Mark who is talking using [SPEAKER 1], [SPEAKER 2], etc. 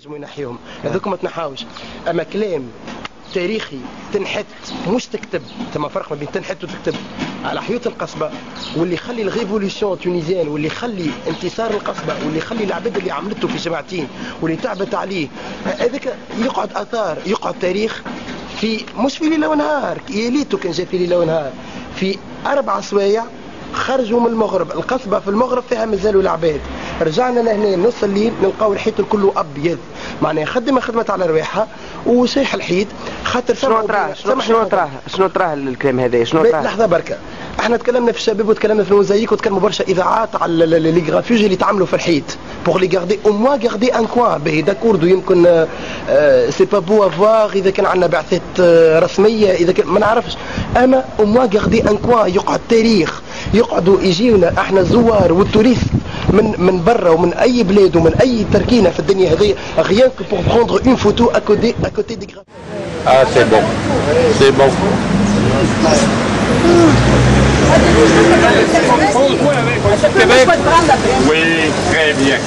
[SPEAKER 1] ينجموا ينحيهم. هذوك ما تنحاوش. أما كلام تاريخي تنحت مش تكتب ثم فرق ما بين تنحت وتكتب. على حيوط القصبة واللي يخلي ال révolution tunisienne واللي يخلي انتصار القصبة واللي يخلي العباد اللي عملته في جماعتين واللي تعبت عليه. هذاك يقعد آثار يقعد تاريخ في مش في ليلة ونهار. يا ليتو كان جا في ليلة ونهار. في أربع سوايع خرجوا من المغرب. القصبة في المغرب فيها مازالوا العباد. رجعنا لهنا نص الليل نلقاو الحيط كله أبيض. معناها خدمة خدمت على رواحها وصيح الحيط خاطر
[SPEAKER 2] شنو تراه شنو تراه شنو تراه الكلام هذا؟ شنو تراه
[SPEAKER 1] لحظة بركة. إحنا تكلمنا في الشباب وتكلمنا في الموزايك وتكلموا برشا إذاعات على les gravures اللي تعملوا في الحيط pour les garder au moins garder un coin باهي d'accord يمكن سي با بو افواغ إذا كان عندنا بعثات رسمية إذا كان ما نعرفش. أما au moins garder un coin يقعد تاريخ. يقعدوا يجيونا إحنا الزوار وال touristes من من برا ومن أي بلاد ومن أي تركينة في الدنيا هذه rien pour prendre une photo à côté à côté des
[SPEAKER 3] آه c'est bon c'est bon Oui, très bien.